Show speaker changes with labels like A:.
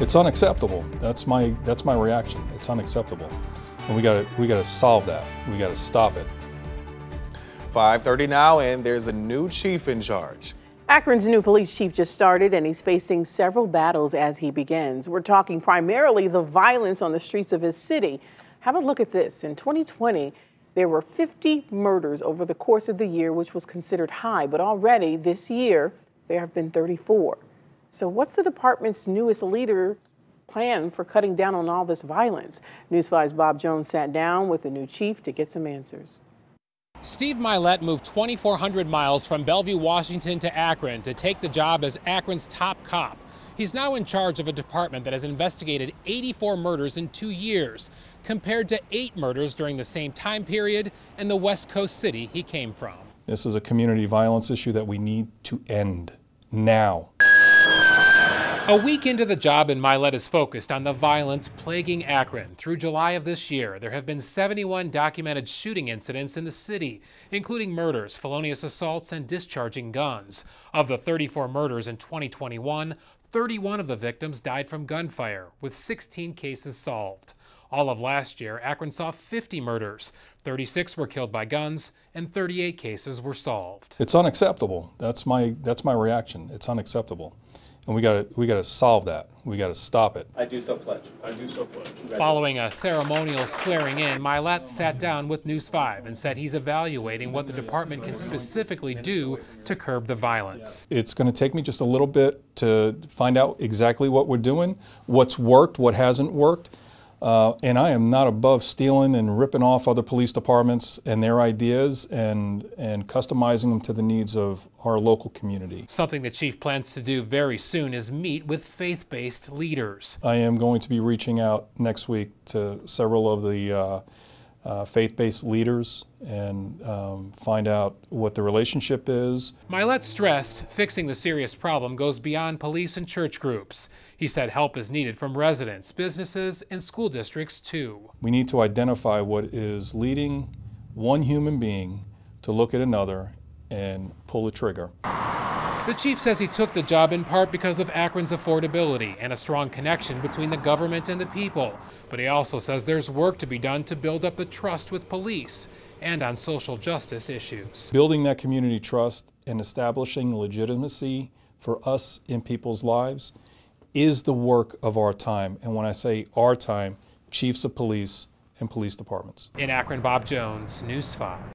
A: It's unacceptable. That's my that's my reaction. It's unacceptable. And we got to we got to solve that. We got to stop it.
B: 5:30 now and there's a new chief in charge.
C: Akron's new police chief just started and he's facing several battles as he begins. We're talking primarily the violence on the streets of his city. Have a look at this. In 2020, there were 50 murders over the course of the year, which was considered high, but already this year, there have been 34. So, what's the department's newest leader's plan for cutting down on all this violence? News 5's Bob Jones sat down with the new chief to get some answers.
D: Steve Mylett moved 2,400 miles from Bellevue, Washington to Akron to take the job as Akron's top cop. He's now in charge of a department that has investigated 84 murders in two years, compared to eight murders during the same time period in the West Coast city he came from.
A: This is a community violence issue that we need to end now.
D: A week into the job, and Mylett is focused on the violence plaguing Akron. Through July of this year, there have been 71 documented shooting incidents in the city, including murders, felonious assaults, and discharging guns. Of the 34 murders in 2021, 31 of the victims died from gunfire, with 16 cases solved. All of last year, Akron saw 50 murders. 36 were killed by guns, and 38 cases were solved.
A: It's unacceptable. That's my that's my reaction. It's unacceptable and we got to we got to solve that. We got to stop it.
E: I do so pledge. I do so pledge.
D: Following a ceremonial swearing in, Mylett sat down with News 5 and said he's evaluating what the department can specifically do to curb the violence.
A: It's going to take me just a little bit to find out exactly what we're doing, what's worked, what hasn't worked. Uh, and I am not above stealing and ripping off other police departments and their ideas and, and customizing them to the needs of our local community.
D: Something the chief plans to do very soon is meet with faith based leaders.
A: I am going to be reaching out next week to several of the uh, uh, faith-based leaders and um, find out what the relationship is.
D: Mylett stressed fixing the serious problem goes beyond police and church groups. He said help is needed from residents, businesses, and school districts too.
A: We need to identify what is leading one human being to look at another and pull the trigger.
D: The chief says he took the job in part because of Akron's affordability and a strong connection between the government and the people. But he also says there's work to be done to build up the trust with police and on social justice issues.
A: Building that community trust and establishing legitimacy for us in people's lives is the work of our time. And when I say our time, chiefs of police and police departments.
D: In Akron, Bob Jones, News 5.